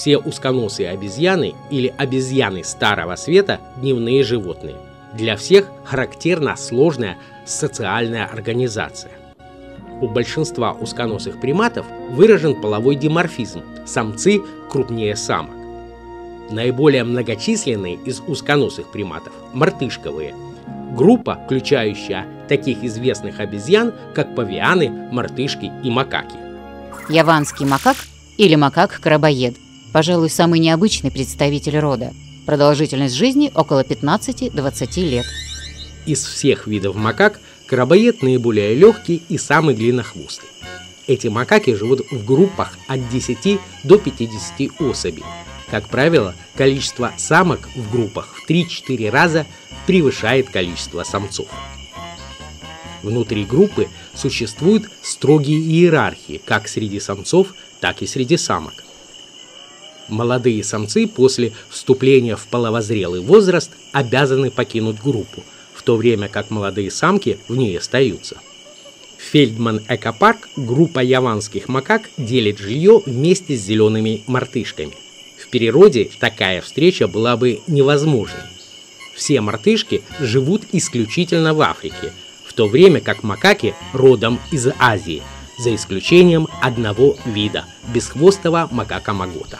Все узконосые обезьяны или обезьяны Старого Света – дневные животные. Для всех характерна сложная социальная организация. У большинства узконосых приматов выражен половой диморфизм – самцы крупнее самок. Наиболее многочисленные из узконосых приматов – мартышковые. Группа, включающая таких известных обезьян, как павианы, мартышки и макаки. Яванский макак или макак-крабоед – пожалуй, самый необычный представитель рода. Продолжительность жизни около 15-20 лет. Из всех видов макак крабоед наиболее легкий и самый длиннохвостый. Эти макаки живут в группах от 10 до 50 особей. Как правило, количество самок в группах в 3-4 раза превышает количество самцов. Внутри группы существуют строгие иерархии как среди самцов, так и среди самок. Молодые самцы после вступления в половозрелый возраст обязаны покинуть группу, в то время как молодые самки в ней остаются. Фельдман Экопарк группа яванских макак делит жилье вместе с зелеными мартышками – в природе такая встреча была бы невозможной. Все мартышки живут исключительно в Африке, в то время как макаки родом из Азии, за исключением одного вида – бесхвостого макака Магота.